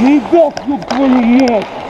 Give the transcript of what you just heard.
Не дав, ёб твою мать!